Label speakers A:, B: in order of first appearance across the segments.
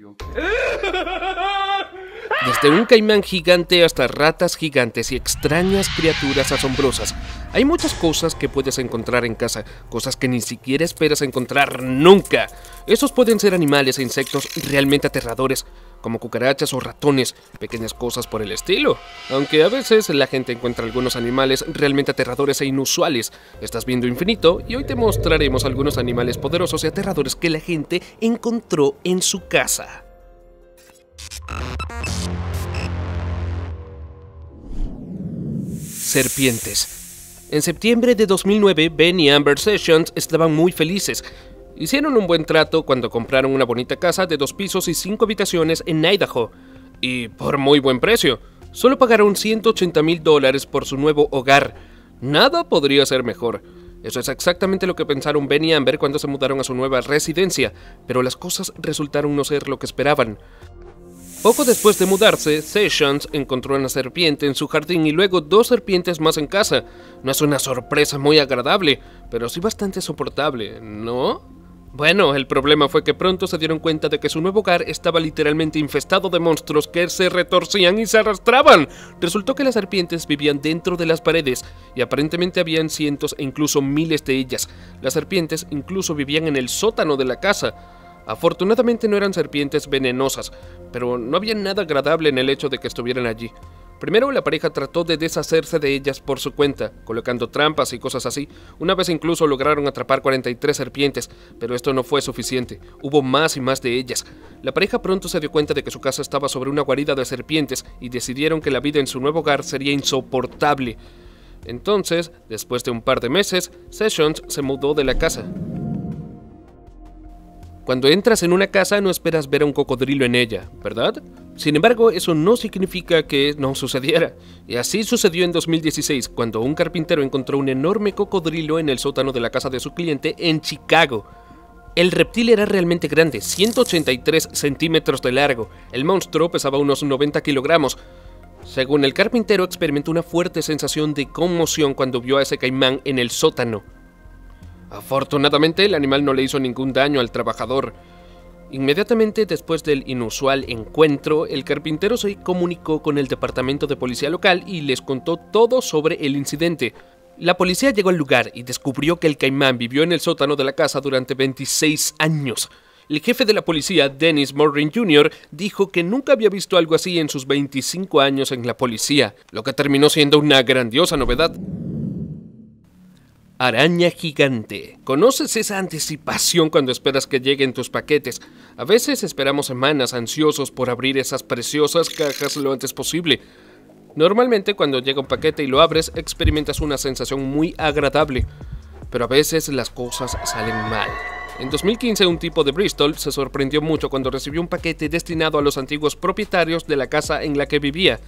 A: Desde un caimán gigante hasta ratas gigantes y extrañas criaturas asombrosas, hay muchas cosas que puedes encontrar en casa, cosas que ni siquiera esperas encontrar nunca. Esos pueden ser animales e insectos realmente aterradores, como cucarachas o ratones, pequeñas cosas por el estilo. Aunque a veces la gente encuentra algunos animales realmente aterradores e inusuales. Estás viendo Infinito y hoy te mostraremos algunos animales poderosos y aterradores que la gente encontró en su casa. Serpientes. En septiembre de 2009, Ben y Amber Sessions estaban muy felices. Hicieron un buen trato cuando compraron una bonita casa de dos pisos y cinco habitaciones en Idaho. Y por muy buen precio. Solo pagaron 180 mil dólares por su nuevo hogar. Nada podría ser mejor. Eso es exactamente lo que pensaron Ben y Amber cuando se mudaron a su nueva residencia, pero las cosas resultaron no ser lo que esperaban. Poco después de mudarse, Sessions encontró una serpiente en su jardín y luego dos serpientes más en casa. No es una sorpresa muy agradable, pero sí bastante soportable, ¿no? Bueno, el problema fue que pronto se dieron cuenta de que su nuevo hogar estaba literalmente infestado de monstruos que se retorcían y se arrastraban. Resultó que las serpientes vivían dentro de las paredes y aparentemente habían cientos e incluso miles de ellas. Las serpientes incluso vivían en el sótano de la casa. Afortunadamente no eran serpientes venenosas, pero no había nada agradable en el hecho de que estuvieran allí. Primero la pareja trató de deshacerse de ellas por su cuenta, colocando trampas y cosas así. Una vez incluso lograron atrapar 43 serpientes, pero esto no fue suficiente. Hubo más y más de ellas. La pareja pronto se dio cuenta de que su casa estaba sobre una guarida de serpientes y decidieron que la vida en su nuevo hogar sería insoportable. Entonces, después de un par de meses, Sessions se mudó de la casa. Cuando entras en una casa no esperas ver a un cocodrilo en ella, ¿verdad? Sin embargo, eso no significa que no sucediera. Y así sucedió en 2016, cuando un carpintero encontró un enorme cocodrilo en el sótano de la casa de su cliente en Chicago. El reptil era realmente grande, 183 centímetros de largo. El monstruo pesaba unos 90 kilogramos. Según el carpintero, experimentó una fuerte sensación de conmoción cuando vio a ese caimán en el sótano. Afortunadamente, el animal no le hizo ningún daño al trabajador. Inmediatamente después del inusual encuentro, el carpintero se comunicó con el departamento de policía local y les contó todo sobre el incidente. La policía llegó al lugar y descubrió que el caimán vivió en el sótano de la casa durante 26 años. El jefe de la policía, Dennis Morrin Jr., dijo que nunca había visto algo así en sus 25 años en la policía, lo que terminó siendo una grandiosa novedad. Araña gigante. ¿Conoces esa anticipación cuando esperas que lleguen tus paquetes? A veces esperamos semanas ansiosos por abrir esas preciosas cajas lo antes posible. Normalmente cuando llega un paquete y lo abres experimentas una sensación muy agradable, pero a veces las cosas salen mal. En 2015 un tipo de Bristol se sorprendió mucho cuando recibió un paquete destinado a los antiguos propietarios de la casa en la que vivía.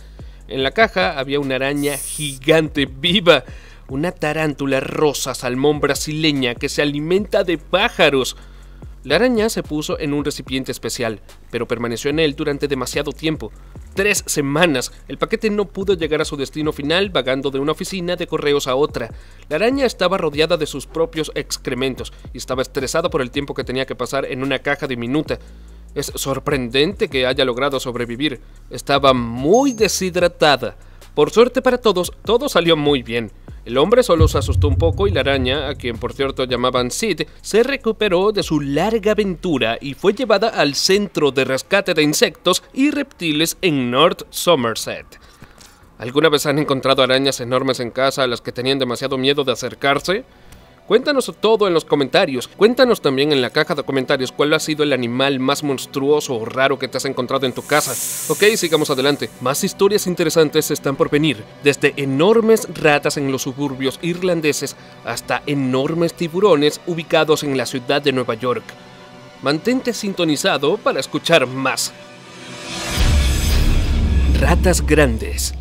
A: En la caja había una araña gigante viva una tarántula rosa salmón brasileña que se alimenta de pájaros. La araña se puso en un recipiente especial, pero permaneció en él durante demasiado tiempo. Tres semanas. El paquete no pudo llegar a su destino final vagando de una oficina de correos a otra. La araña estaba rodeada de sus propios excrementos y estaba estresada por el tiempo que tenía que pasar en una caja diminuta. Es sorprendente que haya logrado sobrevivir. Estaba muy deshidratada. Por suerte para todos, todo salió muy bien. El hombre solo se asustó un poco y la araña, a quien por cierto llamaban Sid, se recuperó de su larga aventura y fue llevada al centro de rescate de insectos y reptiles en North Somerset. ¿Alguna vez han encontrado arañas enormes en casa a las que tenían demasiado miedo de acercarse? Cuéntanos todo en los comentarios. Cuéntanos también en la caja de comentarios cuál ha sido el animal más monstruoso o raro que te has encontrado en tu casa. Ok, sigamos adelante. Más historias interesantes están por venir. Desde enormes ratas en los suburbios irlandeses hasta enormes tiburones ubicados en la ciudad de Nueva York. Mantente sintonizado para escuchar más. Ratas grandes.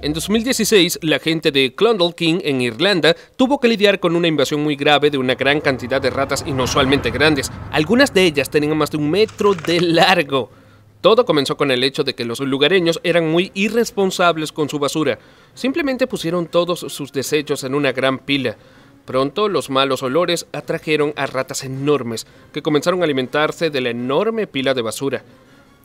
A: En 2016, la gente de Clondalkin, en Irlanda, tuvo que lidiar con una invasión muy grave de una gran cantidad de ratas inusualmente grandes. Algunas de ellas tenían más de un metro de largo. Todo comenzó con el hecho de que los lugareños eran muy irresponsables con su basura. Simplemente pusieron todos sus desechos en una gran pila. Pronto los malos olores atrajeron a ratas enormes que comenzaron a alimentarse de la enorme pila de basura.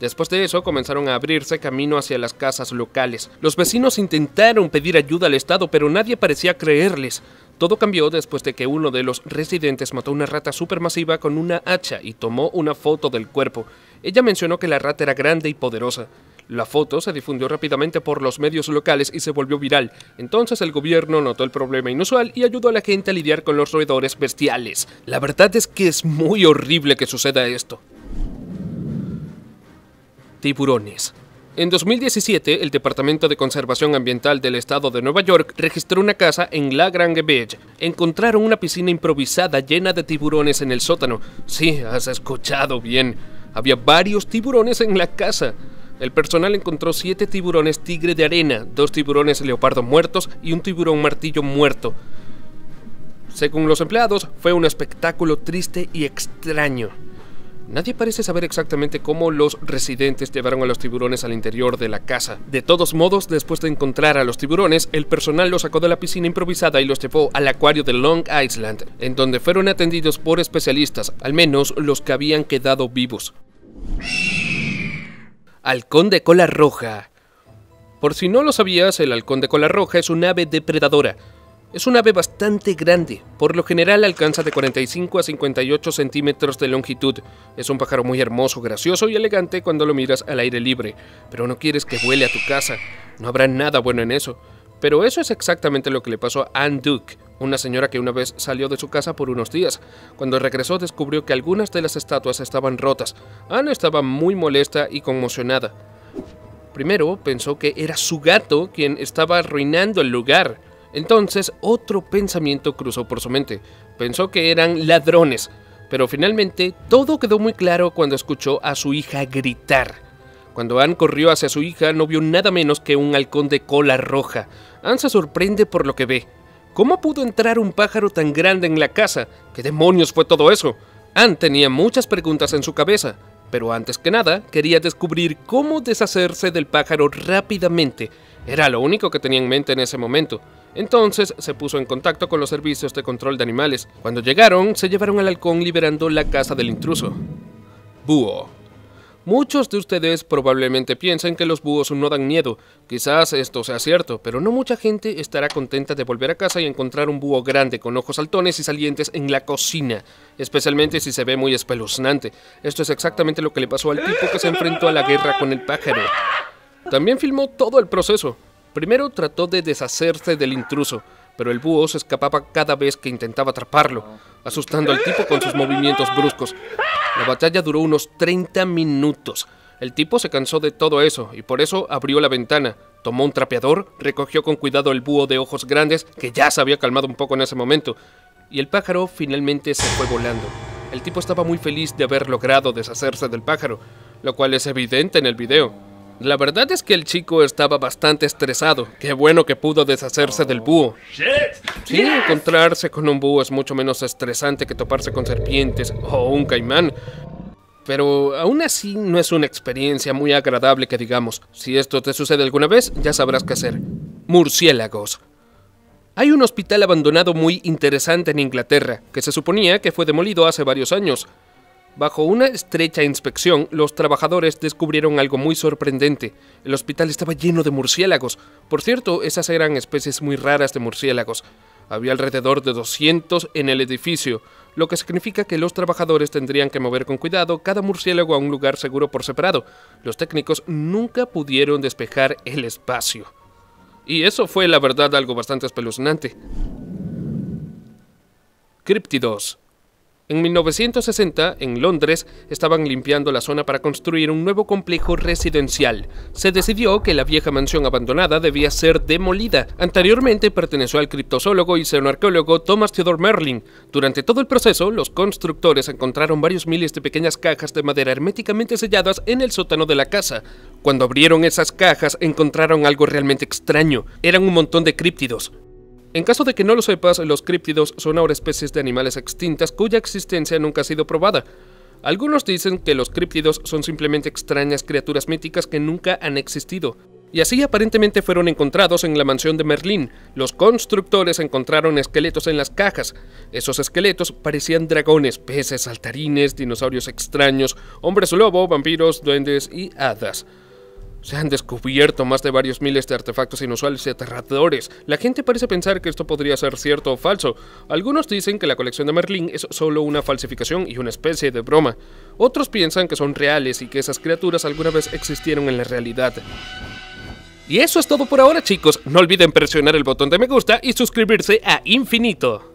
A: Después de eso comenzaron a abrirse camino hacia las casas locales. Los vecinos intentaron pedir ayuda al Estado, pero nadie parecía creerles. Todo cambió después de que uno de los residentes mató una rata supermasiva con una hacha y tomó una foto del cuerpo. Ella mencionó que la rata era grande y poderosa. La foto se difundió rápidamente por los medios locales y se volvió viral. Entonces el gobierno notó el problema inusual y ayudó a la gente a lidiar con los roedores bestiales. La verdad es que es muy horrible que suceda esto. Tiburones. En 2017, el Departamento de Conservación Ambiental del Estado de Nueva York registró una casa en La Grange Beach. Encontraron una piscina improvisada llena de tiburones en el sótano. Sí, has escuchado bien. Había varios tiburones en la casa. El personal encontró siete tiburones tigre de arena, dos tiburones leopardo muertos y un tiburón martillo muerto. Según los empleados, fue un espectáculo triste y extraño. Nadie parece saber exactamente cómo los residentes llevaron a los tiburones al interior de la casa. De todos modos, después de encontrar a los tiburones, el personal los sacó de la piscina improvisada y los llevó al acuario de Long Island, en donde fueron atendidos por especialistas, al menos los que habían quedado vivos. Halcón de cola roja. Por si no lo sabías, el halcón de cola roja es un ave depredadora. Es un ave bastante grande, por lo general alcanza de 45 a 58 centímetros de longitud. Es un pájaro muy hermoso, gracioso y elegante cuando lo miras al aire libre, pero no quieres que vuele a tu casa. No habrá nada bueno en eso. Pero eso es exactamente lo que le pasó a Anne Duke, una señora que una vez salió de su casa por unos días. Cuando regresó descubrió que algunas de las estatuas estaban rotas. Anne estaba muy molesta y conmocionada. Primero pensó que era su gato quien estaba arruinando el lugar. Entonces otro pensamiento cruzó por su mente. Pensó que eran ladrones. Pero finalmente todo quedó muy claro cuando escuchó a su hija gritar. Cuando Anne corrió hacia su hija no vio nada menos que un halcón de cola roja. Anne se sorprende por lo que ve. ¿Cómo pudo entrar un pájaro tan grande en la casa? ¿Qué demonios fue todo eso? Anne tenía muchas preguntas en su cabeza, pero antes que nada quería descubrir cómo deshacerse del pájaro rápidamente. Era lo único que tenía en mente en ese momento. Entonces se puso en contacto con los servicios de control de animales. Cuando llegaron, se llevaron al halcón liberando la casa del intruso. Búho. Muchos de ustedes probablemente piensen que los búhos no dan miedo. Quizás esto sea cierto, pero no mucha gente estará contenta de volver a casa y encontrar un búho grande con ojos saltones y salientes en la cocina, especialmente si se ve muy espeluznante. Esto es exactamente lo que le pasó al tipo que se enfrentó a la guerra con el pájaro. También filmó todo el proceso. Primero trató de deshacerse del intruso, pero el búho se escapaba cada vez que intentaba atraparlo, asustando al tipo con sus movimientos bruscos. La batalla duró unos 30 minutos. El tipo se cansó de todo eso y por eso abrió la ventana, tomó un trapeador, recogió con cuidado el búho de ojos grandes, que ya se había calmado un poco en ese momento, y el pájaro finalmente se fue volando. El tipo estaba muy feliz de haber logrado deshacerse del pájaro, lo cual es evidente en el video. La verdad es que el chico estaba bastante estresado. Qué bueno que pudo deshacerse del búho. Sí, encontrarse con un búho es mucho menos estresante que toparse con serpientes o un caimán. Pero aún así no es una experiencia muy agradable que digamos. Si esto te sucede alguna vez, ya sabrás qué hacer. Murciélagos. Hay un hospital abandonado muy interesante en Inglaterra, que se suponía que fue demolido hace varios años. Bajo una estrecha inspección, los trabajadores descubrieron algo muy sorprendente. El hospital estaba lleno de murciélagos. Por cierto, esas eran especies muy raras de murciélagos. Había alrededor de 200 en el edificio, lo que significa que los trabajadores tendrían que mover con cuidado cada murciélago a un lugar seguro por separado. Los técnicos nunca pudieron despejar el espacio. Y eso fue la verdad algo bastante espeluznante. Cryptidos en 1960, en Londres, estaban limpiando la zona para construir un nuevo complejo residencial. Se decidió que la vieja mansión abandonada debía ser demolida. Anteriormente perteneció al criptozoólogo y xenoarqueólogo Thomas Theodore Merlin. Durante todo el proceso, los constructores encontraron varios miles de pequeñas cajas de madera herméticamente selladas en el sótano de la casa. Cuando abrieron esas cajas, encontraron algo realmente extraño. Eran un montón de críptidos. En caso de que no lo sepas, los críptidos son ahora especies de animales extintas cuya existencia nunca ha sido probada. Algunos dicen que los críptidos son simplemente extrañas criaturas míticas que nunca han existido. Y así aparentemente fueron encontrados en la mansión de Merlín. Los constructores encontraron esqueletos en las cajas. Esos esqueletos parecían dragones, peces, saltarines, dinosaurios extraños, hombres lobo, vampiros, duendes y hadas. Se han descubierto más de varios miles de artefactos inusuales y aterradores. La gente parece pensar que esto podría ser cierto o falso. Algunos dicen que la colección de Merlín es solo una falsificación y una especie de broma. Otros piensan que son reales y que esas criaturas alguna vez existieron en la realidad. Y eso es todo por ahora chicos, no olviden presionar el botón de me gusta y suscribirse a Infinito.